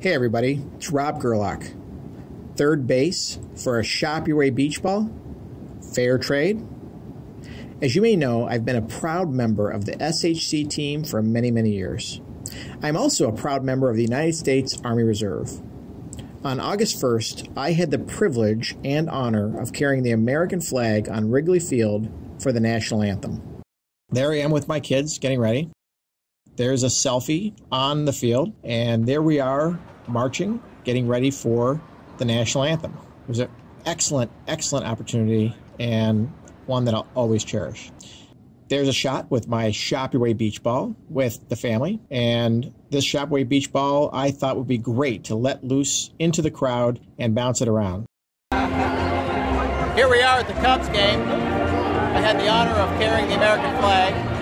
Hey everybody, it's Rob Gerlach. Third base for a Shop Your Way beach ball. Fair trade. As you may know, I've been a proud member of the SHC team for many, many years. I'm also a proud member of the United States Army Reserve. On August 1st, I had the privilege and honor of carrying the American flag on Wrigley Field for the national anthem. There I am with my kids getting ready. There's a selfie on the field, and there we are marching, getting ready for the national anthem. It was an excellent, excellent opportunity and one that I'll always cherish. There's a shot with my Shop Your beach ball with the family, and this Shop Your beach ball I thought would be great to let loose into the crowd and bounce it around. Here we are at the Cubs game. I had the honor of carrying the American flag.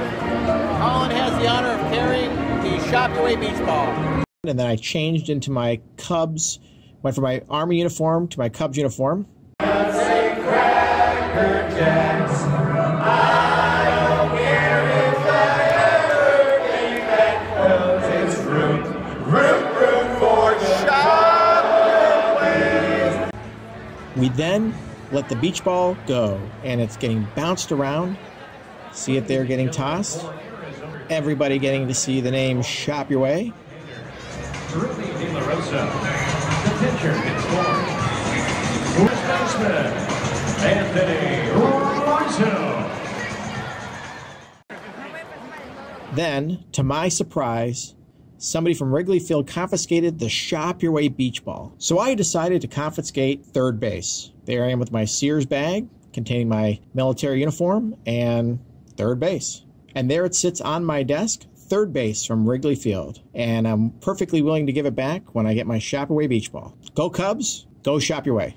Shop Your beach ball and then I changed into my Cubs, went from my Army uniform to my Cubs uniform. We then let the beach ball go, and it's getting bounced around. See it there getting tossed. Everybody getting to see the name Shop Your Way. De La Rosa. The pitcher gets scored. First baseman, Anthony Rizzo. Then, to my surprise, somebody from Wrigley Field confiscated the Shop Your Way beach ball. So I decided to confiscate third base. There I am with my Sears bag containing my military uniform and third base. And there it sits on my desk, third base from Wrigley Field, and I'm perfectly willing to give it back when I get my Shop Your Way beach ball. Go Cubs, go shop your way.